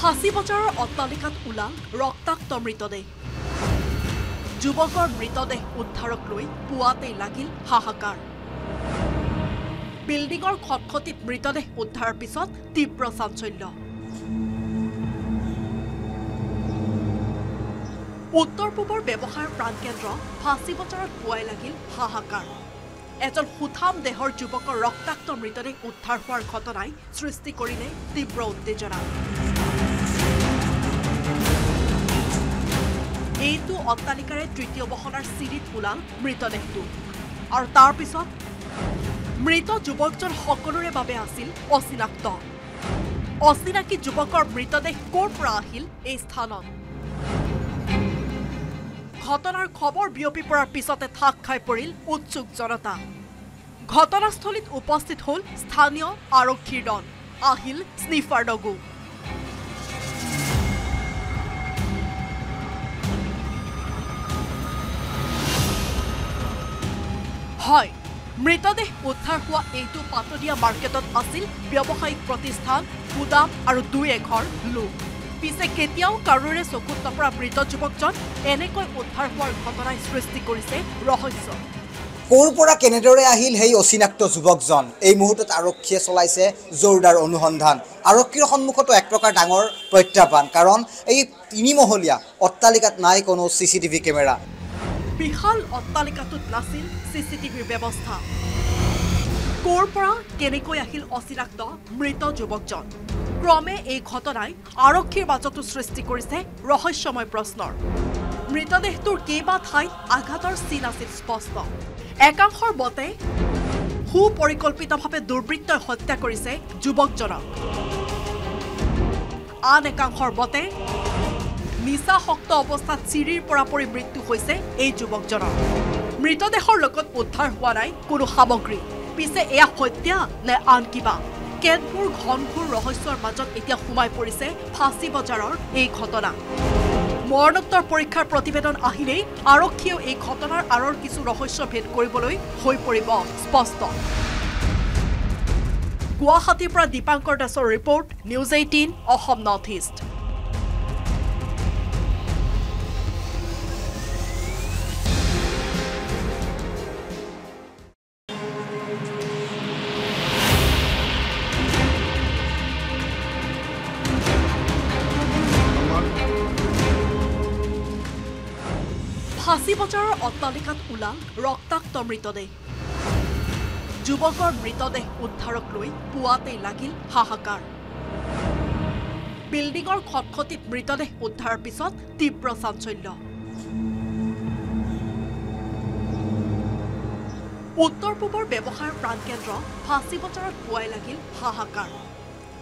ফাঁচী বজাৰৰ অট্টালিকাত ওলাল ৰক্তাক্ত মৃতদেহ। যুৱকৰ মৃতদেহ উদ্ধাৰক লৈ পুৱাতেই লাগিল হাহাকাৰ। বিল্ডিঙৰ খটখটিত মৃতদেহ উদ্ধাৰৰ পিছত তীব্ৰ চাঞ্চল্য। উত্তৰ পূবৰ ব্যৱসায়ৰ প্ৰাণকেন্দ্ৰ ফাঁচী বজাৰত পুৱাই লাগিল হাহাকাৰ। এজন সুঠাম দেহৰ যুৱকৰ ৰক্তাক্ত মৃতদেহ উদ্ধাৰ হোৱাৰ ঘটনাই সৃষ্টি কৰিলে তীব্ৰ উত্তেজনা। অট্টালিকাৰে তৃতীয় বহলাৰ চিৰিত ওলাল মৃতদেহটো আৰু তাৰ পিছত মৃত যুৱকজন সকলোৰে বাবে আছিল অচিনাক্ত। অচিনাকি যুৱকৰ মৃতদেহ ক'ৰ পৰা আহিল এই স্থানত? ঘটনাৰ খবৰ বিয়পি পৰাৰ পিছতে থাক খাই পৰিল উৎসুক জনতা। ঘটনাস্থলীত উপস্থিত হ'ল স্থানীয় আৰক্ষীৰ দল আহিল স্নিফাৰ ডগু হয়। মৃতদেহ উদ্ধাৰ হোৱা এইটো পাতলীয়া মাৰ্কেটত আছিল ব্যৱসায়িক প্ৰতিষ্ঠান গুদাম আৰু দুই এঘৰ লোক। পিছে কেতিয়াও কাৰোৰে চকুত নপৰা মৃত যুৱকজন এনেকৈ উদ্ধাৰ হোৱাৰ ঘটনাই সৃষ্টি কৰিছে ৰহস্য। ক'ৰ পৰা কেনেদৰে আহিল সেই অচিনাক্ত যুৱকজন? এই মুহূৰ্তত আৰক্ষীয়ে চলাইছে জোৰদাৰ অনুসন্ধান। আৰক্ষীৰ সন্মুখতো এক প্ৰকাৰ ডাঙৰ প্ৰত্যাহ্বান কাৰণ এই তিনিমহলীয়া অট্টালিকাত নাই কোনো চি চি টিভি কেমেৰা। বিশাল অট্টালিকাটোত নাছিল চি চি টিভিৰ ব্যৱস্থা। ক'ৰ পৰা কেনেকৈ আহিল অচিনাক্ত মৃত যুৱকজন? ক্ৰমে এই ঘটনাই আৰক্ষীৰ মাজতো সৃষ্টি কৰিছে ৰহস্যময় প্ৰশ্নৰ। মৃতদেহটোৰ কেইবা ঠাইত আঘাতৰ চিন আছিল স্পষ্ট। একাংশৰ মতে সুপৰিকল্পিতভাৱে দুৰ্বৃত্তই হত্যা কৰিছে যুৱকজনক। আন একাংশৰ মতে নিচাসক্ত অৱস্থাত চিৰিৰ পৰা পৰি মৃত্যু হৈছে এই যুৱকজনৰ। মৃতদেহৰ লগত উদ্ধাৰ হোৱা নাই কোনো সামগ্ৰী। পিছে এয়া হত্যা নে আন কিবা? কেতবোৰ ঘনঘোৰ ৰহস্যৰ মাজত এতিয়া সোমাই পৰিছে ফাঁচী বজাৰৰ এই ঘটনা। মৰণোত্তৰ পৰীক্ষাৰ প্ৰতিবেদন আহিলেই আৰক্ষীয়েও এই ঘটনাৰ আঁৰৰ কিছু ৰহস্য ভেদ কৰিবলৈ হৈ পৰিব স্পষ্ট। গুৱাহাটীৰ পৰা দীপাংকৰ দাসৰ report News Eighteen Assam North East. ফাঁচী বজাৰৰ অট্টালিকাত ওলাল ৰক্তাক্ত মৃতদেহ। যুৱকৰ মৃতদেহ উদ্ধাৰক লৈ পুৱাতেই লাগিল হাহাকাৰ। বিল্ডিঙৰ খটখটিত মৃতদেহ উদ্ধাৰৰ পিছত তীব্ৰ চাঞ্চল্য। উত্তৰ পূবৰ ব্যৱসায়ৰ প্ৰাণকেন্দ্ৰ ফাঁচী বজাৰত পুৱাই লাগিল হাহাকাৰ।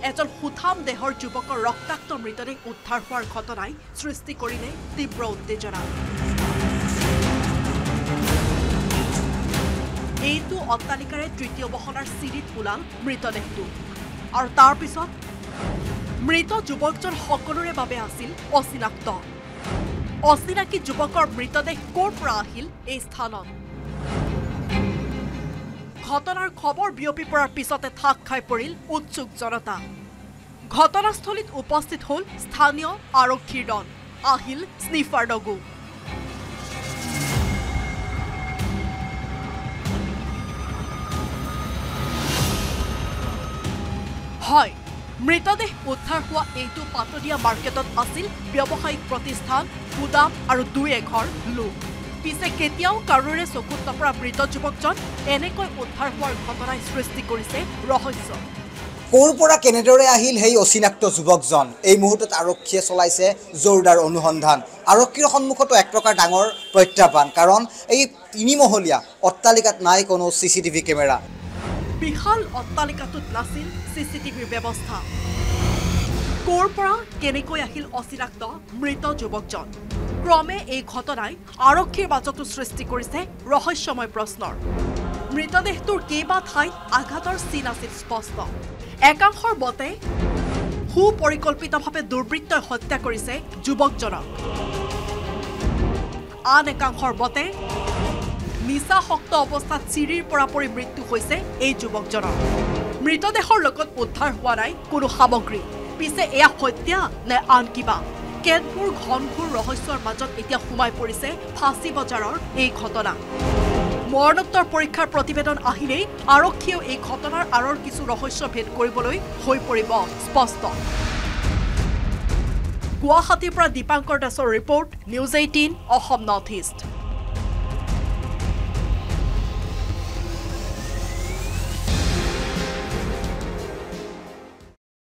এজন সুঠাম দেহৰ যুৱকৰ ৰক্তাক্ত মৃতদেহ উদ্ধাৰ হোৱাৰ ঘটনাই সৃষ্টি কৰিলে তীব্ৰ উত্তেজনা। অট্টালিকাৰে তৃতীয় বহলাৰ চিৰিত ওলাল মৃতদেহটো আৰু তাৰ পিছত মৃত যুৱকজন সকলোৰে বাবে আছিল অচিনাক্ত। অচিনাকি যুৱকৰ মৃতদেহ ক'ৰ পৰা আহিল এই স্থানত? ঘটনাৰ খবৰ বিয়পি পৰাৰ পিছতে থাক খাই পৰিল উৎসুক জনতা। ঘটনাস্থলীত উপস্থিত হ'ল স্থানীয় আৰক্ষীৰ দল আহিল স্নিফাৰ ডগু। হয়। মৃতদেহ উদ্ধাৰ হোৱা এইটো পাতলীয়া মাৰ্কেটত আছিল ব্যৱসায়িক প্ৰতিষ্ঠান গুদাম আৰু দুই এঘৰ লোক। পিছে কেতিয়াও কাৰোৰে চকুত নপৰা মৃত যুৱকজন এনেকৈ উদ্ধাৰ হোৱাৰ ঘটনাই সৃষ্টি কৰিছে ৰহস্য। ক'ৰ পৰা কেনেদৰে আহিল সেই অচিনাক্ত যুৱকজন? এই মুহূৰ্তত আৰক্ষীয়ে চলাইছে জোৰদাৰ অনুসন্ধান। আৰক্ষীৰ সন্মুখতো এক প্ৰকাৰ ডাঙৰ প্ৰত্যাহ্বান। কাৰণ এই তিনিমহলীয়া অট্টালিকাত নাই কোনো চি চি টিভি কেমেৰা। বিশাল অট্টালিকাটোত নাছিল চি চি টিভিৰ ব্যৱস্থা। ক'ৰ পৰা কেনেকৈ আহিল অচিনাক্ত মৃত যুৱকজন? ক্ৰমে এই ঘটনাই আৰক্ষীৰ মাজতো সৃষ্টি কৰিছে ৰহস্যময় প্ৰশ্নৰ। মৃতদেহটোৰ কেইবা ঠাইত আঘাতৰ চিন আছিল স্পষ্ট। একাংশৰ মতে সুপৰিকল্পিতভাৱে দুৰ্বৃত্তই হত্যা কৰিছে যুৱকজনক। আন একাংশৰ মতে নিচাসক্ত অৱস্থাত চিৰিৰ পৰা পৰি মৃত্যু হৈছে এই যুৱকজনৰ। মৃতদেহৰ লগত উদ্ধাৰ হোৱা নাই কোনো সামগ্ৰী। পিছে এয়া হত্যা নে আন কিবা? কেতবোৰ ঘনঘোৰ ৰহস্যৰ মাজত এতিয়া সোমাই পৰিছে ফাঁচী বজাৰৰ এই ঘটনা। মৰণোত্তৰ পৰীক্ষাৰ প্ৰতিবেদন আহিলেই আৰক্ষীয়েও এই ঘটনাৰ আঁৰৰ কিছু ৰহস্য ভেদ কৰিবলৈ হৈ পৰিব স্পষ্ট। গুৱাহাটীৰ পৰা দীপাংকৰ দাসৰ report News Eighteen Assam North East.